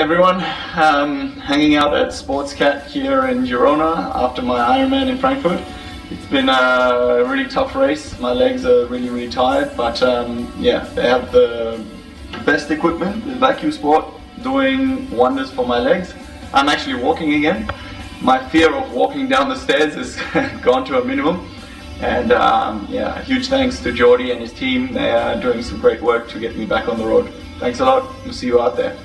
Everyone, um, hanging out at Sportscat here in Girona after my Ironman in Frankfurt. It's been a really tough race. My legs are really, really tired, but um, yeah, they have the best equipment, the Vacusport, doing wonders for my legs. I'm actually walking again. My fear of walking down the stairs has gone to a minimum. And um, yeah, huge thanks to Jordi and his team. They are doing some great work to get me back on the road. Thanks a lot. We'll see you out there.